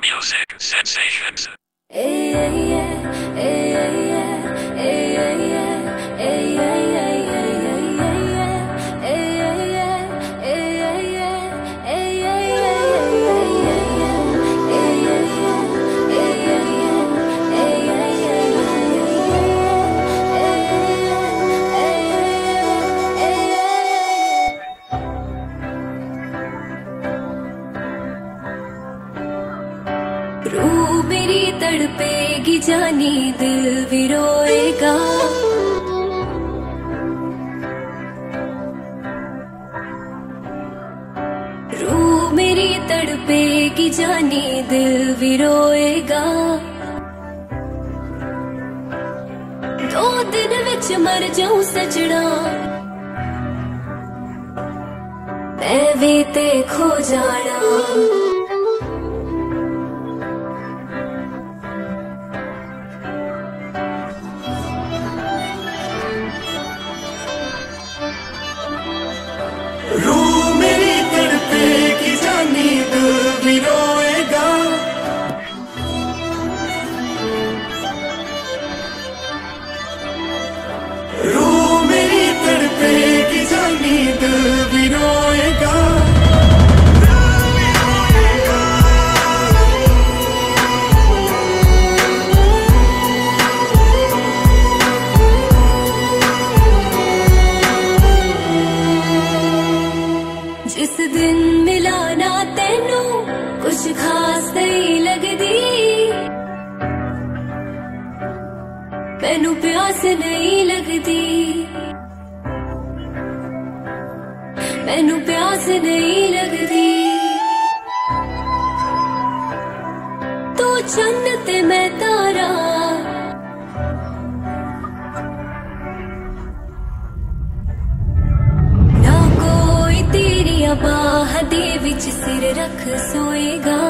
Music sensations. Hey, yeah, hey, yeah. रूह मेरी तड़पेगी जानी दिल भी रोएगा रूह मेरी तड़पेगी जानी दिल भी रोएगा दो दिन विच मर जाऊँ सजना। मैं भी ते खो जाना। रूह मेरी रूह मेरी तड़पेगी जानी दिल रोएगा प्यास नहीं लगती। मैनू प्यास नहीं लगती। तू चन्न ते मैं तारा। ना कोई तेरी बाह दे विच सिर रख सोएगा।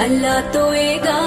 अल्लाह तो तोएगा।